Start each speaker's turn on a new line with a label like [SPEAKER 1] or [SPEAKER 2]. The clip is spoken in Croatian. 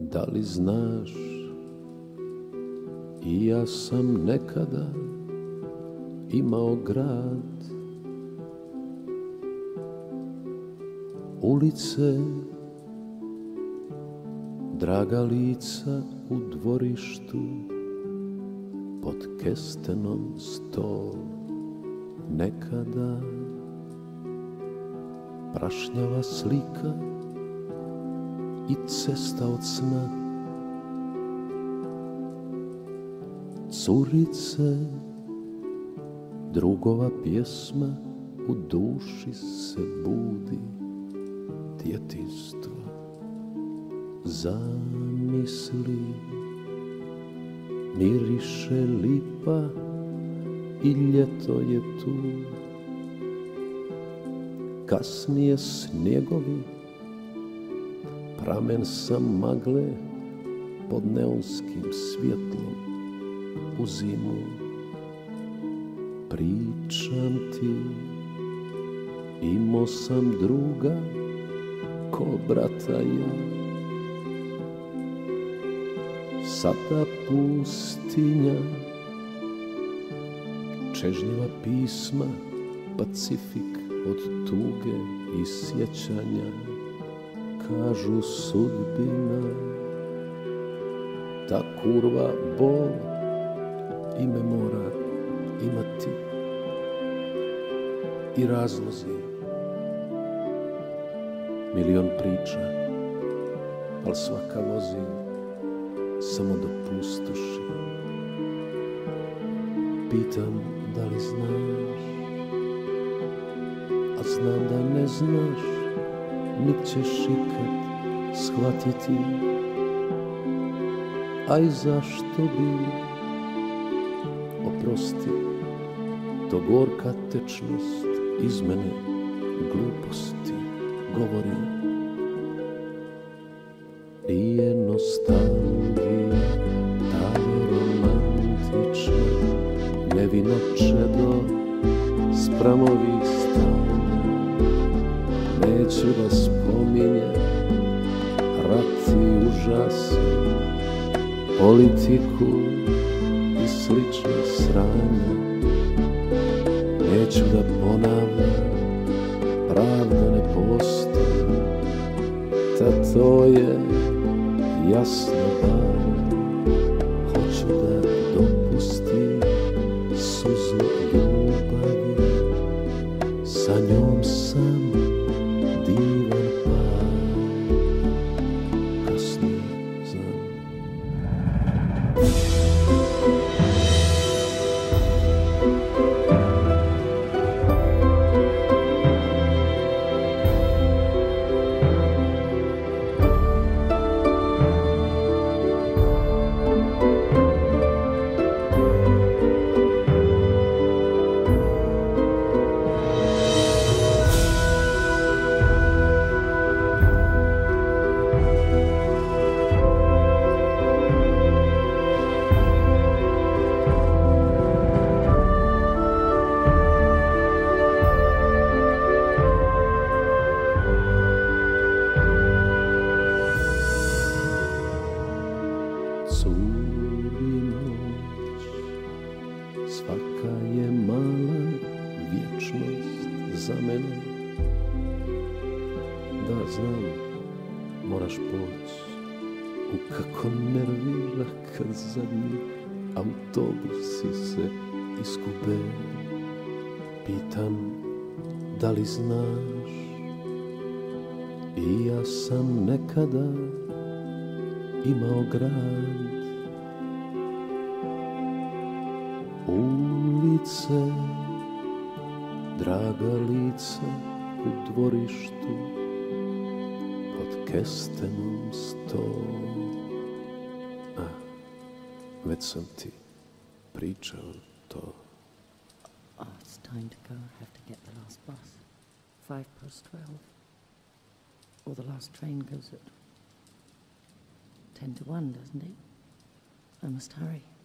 [SPEAKER 1] Da li znaš, i ja sam nekada imao grad. Ulice, draga lica u dvorištu Pod kestenom stol. Nekada Prašnjava slika i cesta od sna. Curice, drugova pjesma u duši se budi djetinstvo zamisli miriše lipa i ljeto je tu. Kasnije snjegovi pramen sam magle pod neonskim svjetlom u zimu. Pričam ti Imao sam druga Ko brata ja Sada pustinja Čežnjeva pisma Pacifik od tuge i sjećanja Kažu sudbina Ta kurva bol ime mora imati i razlozi. Milion priča, ali svaka vozi samo do pustoši. Pitam da li znaš, a znam da ne znaš, nit ćeš ikad shvatiti, a i zašto bi oprosti, to gorka tečnost iz mene gluposti govori. Nije nostalgija, ta je romantična, nevino čedo, spramovi stanja. Neću da spominje rat i užas, politiku slično sranje. Neću da ponavljam, pravda ne postoji. Ta to je jasno bar svaka je mala vječnost za mene. Da znam, moraš poć, u kako nervira kad zadnji autobusi se iskube. Pitam, da li znaš, i ja sam nekada imao grad Ulice, draga lica u dvorištu Pod kestenom sto A, već sam ti pričao to
[SPEAKER 2] Oh, it's time to go. I have to get the last bus. Five past twelve. Or the last train goes at ten to one, doesn't it? I must hurry.